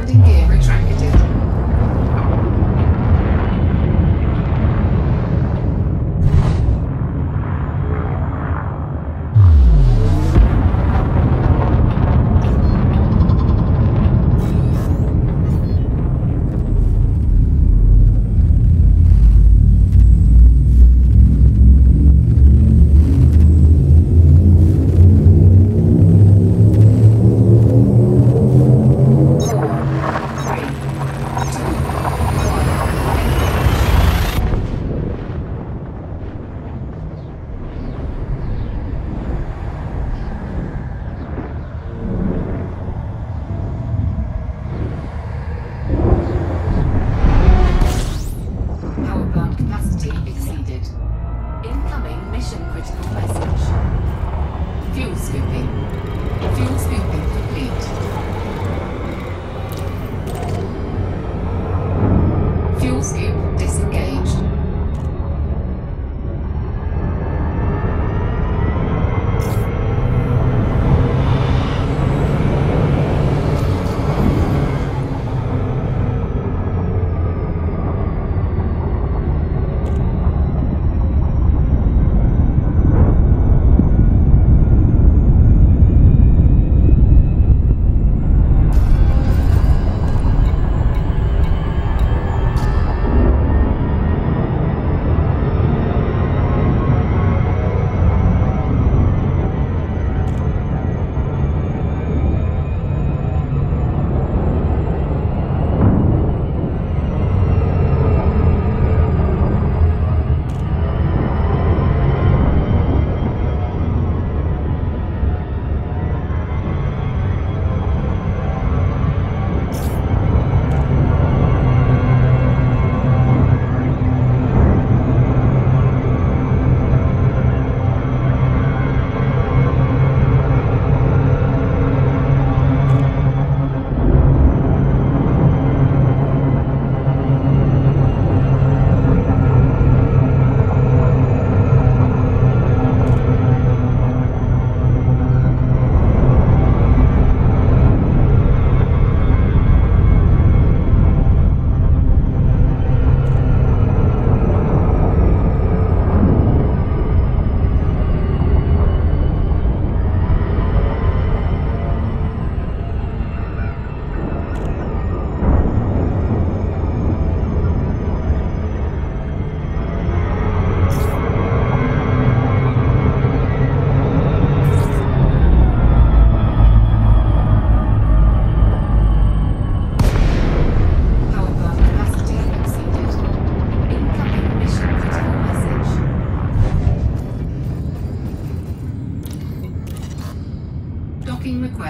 Landing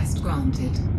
Request granted.